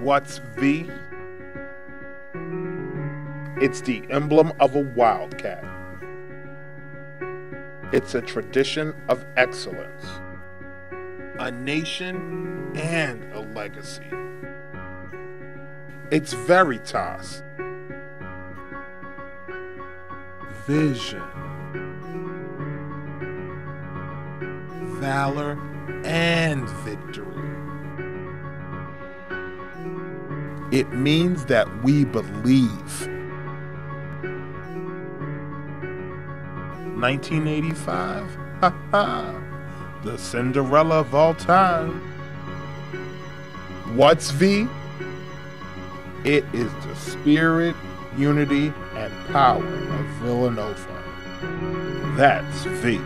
What's V? It's the emblem of a wildcat. It's a tradition of excellence, a nation, and a legacy. It's Veritas. Vision. Valor and victory. It means that we believe. 1985? Ha ha! The Cinderella of all time. What's V? It is the spirit, unity, and power of Villanova. That's V.